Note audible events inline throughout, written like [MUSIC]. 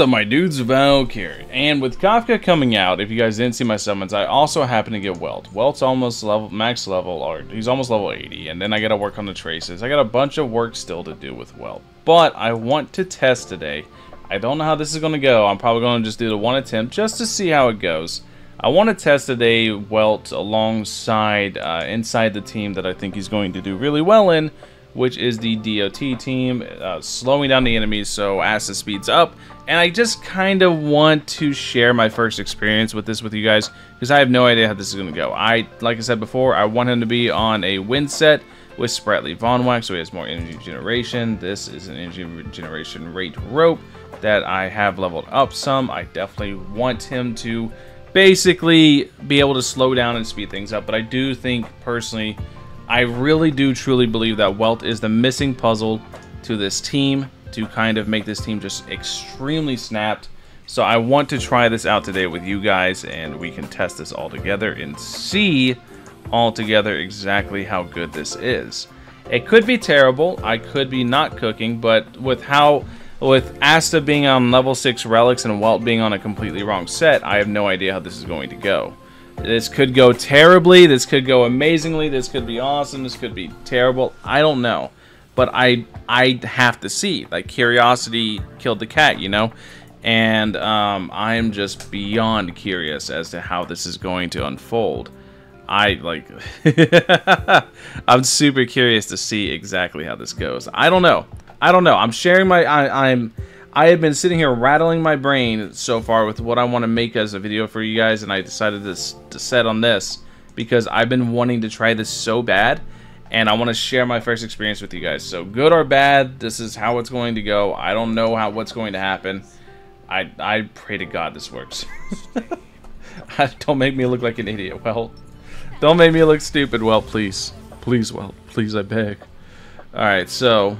Up, my dudes? Valkyrja. And with Kafka coming out, if you guys didn't see my summons, I also happen to get Welt. Welt's almost level, max level, or he's almost level 80, and then I gotta work on the traces. I got a bunch of work still to do with Welt. But I want to test today. I don't know how this is gonna go. I'm probably gonna just do the one attempt just to see how it goes. I want to test today Welt alongside, uh, inside the team that I think he's going to do really well in, which is the DOT team, uh, slowing down the enemies so Asta speeds up. And I just kind of want to share my first experience with this with you guys, because I have no idea how this is going to go. I, like I said before, I want him to be on a win set with Sprightly Vonwacq, so he has more energy generation. This is an energy generation rate rope that I have leveled up some. I definitely want him to basically be able to slow down and speed things up, but I do think, personally, I really do truly believe that Welt is the missing puzzle to this team to kind of make this team just extremely snapped. So I want to try this out today with you guys and we can test this all together and see all together exactly how good this is. It could be terrible, I could be not cooking, but with how with Asta being on level 6 relics and Welt being on a completely wrong set, I have no idea how this is going to go. This could go terribly, this could go amazingly, this could be awesome, this could be terrible. I don't know. But I I have to see. Like curiosity killed the cat, you know? And um, I am just beyond curious as to how this is going to unfold. I like [LAUGHS] I'm super curious to see exactly how this goes. I don't know. I don't know. I'm sharing my I, I'm I have been sitting here rattling my brain so far with what I want to make as a video for you guys, and I decided to, to set on this because I've been wanting to try this so bad, and I want to share my first experience with you guys. So good or bad, this is how it's going to go. I don't know how what's going to happen. I I pray to God this works. [LAUGHS] don't make me look like an idiot. Well, don't make me look stupid. Well, please, please, well, please, I beg. All right, so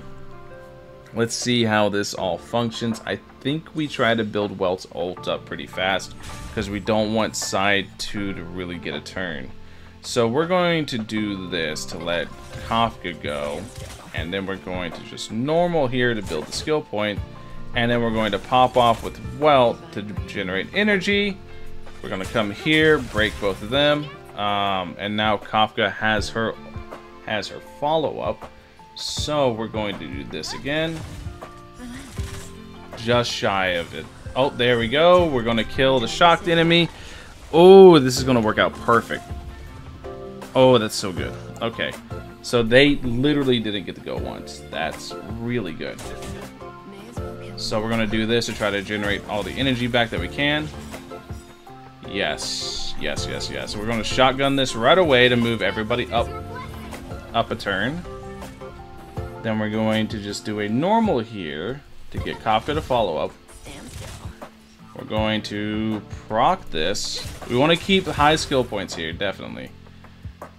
Let's see how this all functions. I think we try to build Welt's ult up pretty fast because we don't want side 2 to really get a turn. So we're going to do this to let Kafka go. And then we're going to just normal here to build the skill. And then we're going to pop off with Welt to generate energy. We're going to come here, break both of them. Um, and now Kafka has her has her follow-up. So we're going to do this again. Just shy of it. Oh, there we go. We're going to kill the shocked enemy. Oh, this is going to work out perfect. Oh, that's so good. Okay. So they literally didn't get to go once. That's really good. So we're going to do this to try to generate all the energy back that we can. Yes. Yes, yes, yes. We're going to shotgun this right away to move everybody up up a turn. Then we're going to just do a normal here to get Kafka to follow up. We're going to proc this. We want to keep high skill points here, definitely.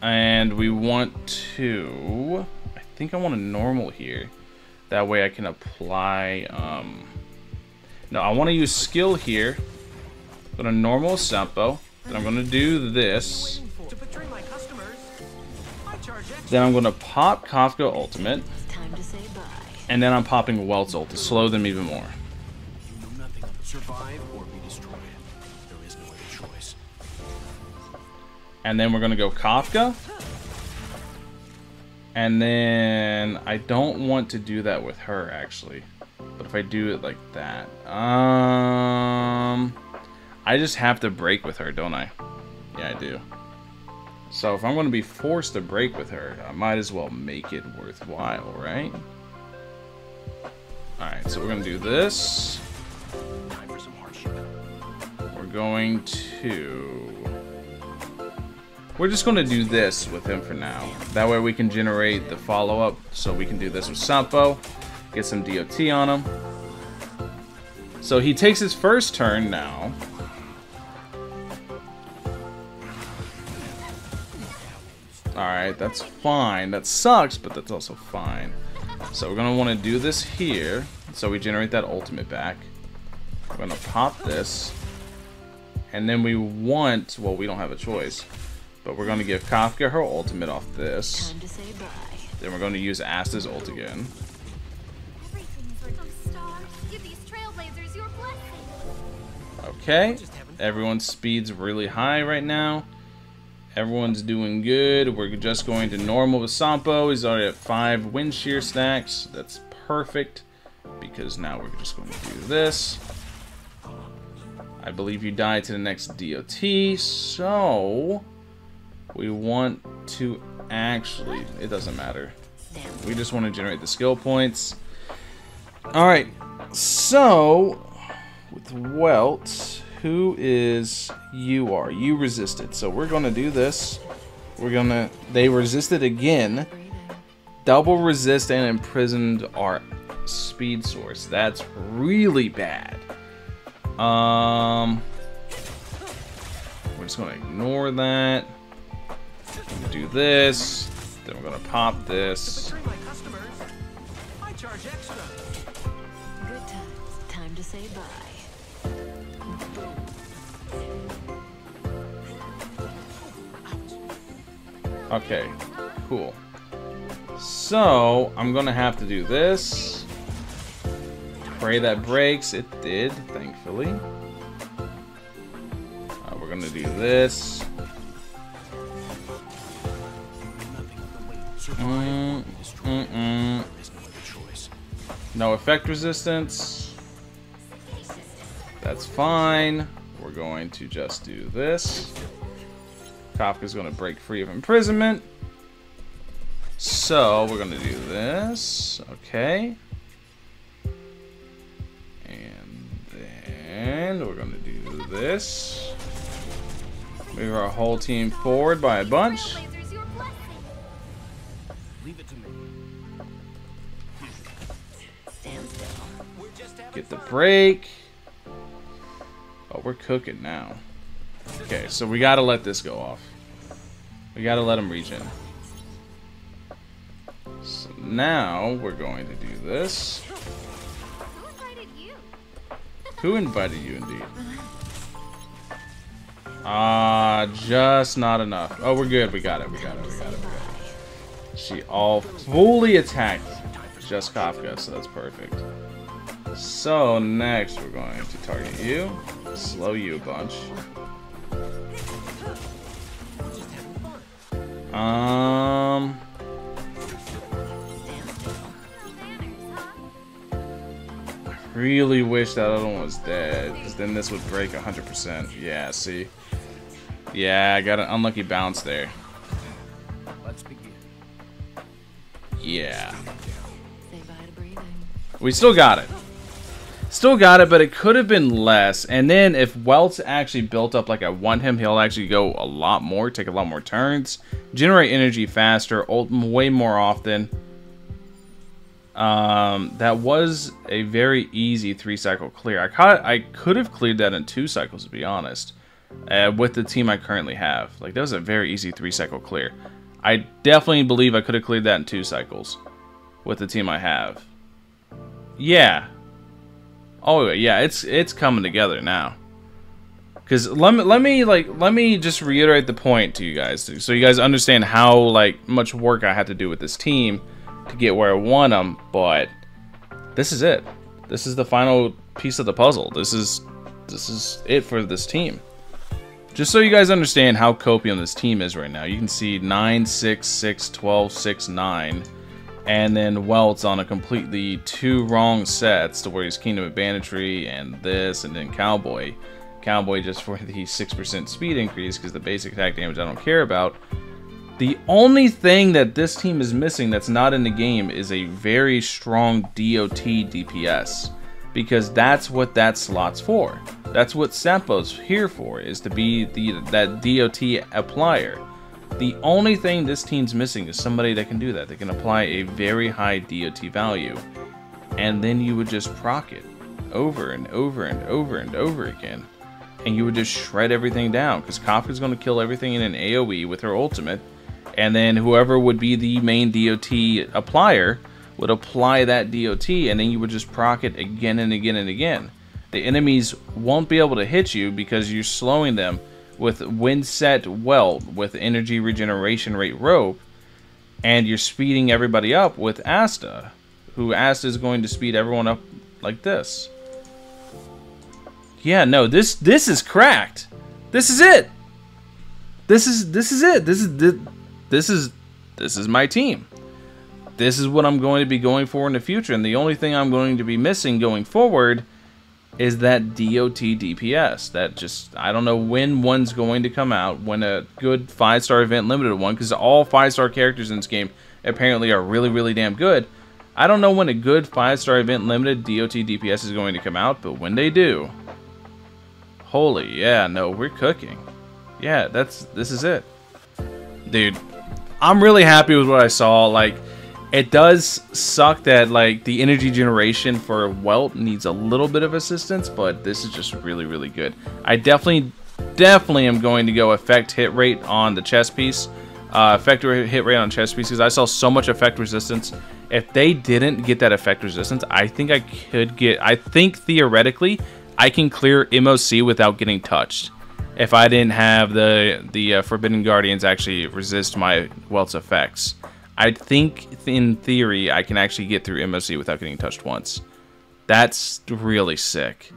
And we want to... I think I want a normal here. That way I can apply... Um, no, I want to use skill here. Go to normal Sampo. Then I'm going to do this. Then I'm going to pop Kafka Ultimate. And then I'm popping Welt's ult to slow them even more. And then we're going to go Kafka. And then I don't want to do that with her, actually. But if I do it like that... Um, I just have to break with her, don't I? Yeah, I do. So if I'm going to be forced to break with her, I might as well make it worthwhile, right? Alright, so we're going to do this. We're going to... We're just going to do this with him for now. That way we can generate the follow-up, so we can do this with Sampo, get some DOT on him. So he takes his first turn now. Alright, that's fine. That sucks, but that's also fine. So we're going to want to do this here. So we generate that ultimate back. We're going to pop this. And then we want... Well, we don't have a choice. But we're going to give Kafka her ultimate off this. Then we're going to use Asta's ult again. Okay. Everyone's speed's really high right now. Everyone's doing good. We're just going to normal with Sampo. He's already at five wind shear stacks. That's perfect because now we're just going to do this. I believe you die to the next DOT, so we want to actually, it doesn't matter. We just want to generate the skill points. Alright, so with Welt, who is you are? You resisted. So we're going to do this. We're going to, they resisted again. Double resist and imprisoned our speed source. That's really bad. Um, we're just going to ignore that. do this. Then we're going to pop this. Good times. Time to say bye. Okay, cool. So, I'm gonna have to do this. Pray that breaks. It did, thankfully. Uh, we're gonna do this. Mm, mm, mm. No effect resistance. That's fine. We're going to just do this. Kafka's going to break free of imprisonment. So, we're going to do this. Okay. And then we're going to do this. Move our whole team forward by a bunch. Stand still. Get the break. Oh, we're cooking now. Okay, so we gotta let this go off. We gotta let him regen. So now we're going to do this. Who invited you? Who invited you, indeed? Ah, just not enough. Oh, we're good. We got it. We got it. We got it. We got it. She all fully attacked just Kafka, so that's perfect. So next we're going to target you, slow you a bunch. Um, Stand still. Manners, huh? really wish that other one was dead, because then this would break 100%. Yeah, see? Yeah, I got an unlucky bounce there. Let's begin. Yeah. Say bye to breathing. We still got it. Still got it, but it could have been less. And then if Welt's actually built up like I want him, he'll actually go a lot more, take a lot more turns, generate energy faster, ult way more often. Um, that was a very easy three cycle clear. I caught, I could have cleared that in two cycles, to be honest, uh, with the team I currently have. Like that was a very easy three cycle clear. I definitely believe I could have cleared that in two cycles with the team I have. Yeah. Oh yeah, it's it's coming together now. Cause let me let me like let me just reiterate the point to you guys, so you guys understand how like much work I had to do with this team to get where I want them. But this is it. This is the final piece of the puzzle. This is this is it for this team. Just so you guys understand how copium this team is right now, you can see 9, 6, 6, 12, 6, 9 and then Welt's on a completely two wrong sets to where he's Kingdom of Banditry and this, and then Cowboy. Cowboy just for the 6% speed increase because the basic attack damage I don't care about. The only thing that this team is missing that's not in the game is a very strong DOT DPS because that's what that slot's for. That's what Sampo's here for, is to be the that DOT applier. The only thing this team's missing is somebody that can do that. That can apply a very high DOT value. And then you would just proc it over and over and over and over again. And you would just shred everything down. Because Kafka's going to kill everything in an AoE with her ultimate. And then whoever would be the main DOT applier would apply that DOT. And then you would just proc it again and again and again. The enemies won't be able to hit you because you're slowing them with Windset Welt with energy regeneration rate rope, and you're speeding everybody up with Asta, who Asta is going to speed everyone up like this. Yeah, no, this this is cracked. This is it. This is this is it. This is this, this is this is my team. This is what I'm going to be going for in the future, and the only thing I'm going to be missing going forward is that DOT DPS. That just I don't know when one's going to come out, when a good five star event limited one, because all five star characters in this game apparently are really really damn good. I don't know when a good five star event limited DOT DPS is going to come out, but when they do, holy yeah, no, we're cooking. Yeah, that's this is it, dude. I'm really happy with what I saw. Like it does suck that like the energy generation for Welt needs a little bit of assistance, but this is just really really good. I definitely definitely am going to go effect hit rate on the chest piece. Uh, effect hit rate on chest piece because I saw so much effect resistance. If they didn't get that effect resistance, I think I could get. I think theoretically I can clear MOC without getting touched. If I didn't have the the uh, Forbidden Guardians actually resist my Welt's effects. I think in theory I can actually get through MOC without getting touched once. That's really sick.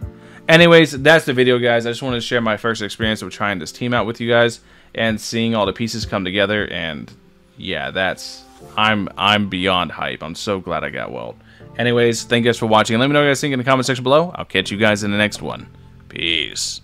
Anyways, that's the video, guys. I just wanted to share my first experience of trying this team out with you guys and seeing all the pieces come together. And yeah, that's I'm I'm beyond hype. I'm so glad I got Welt. Anyways, thank you guys for watching. Let me know what you guys think in the comment section below. I'll catch you guys in the next one. Peace.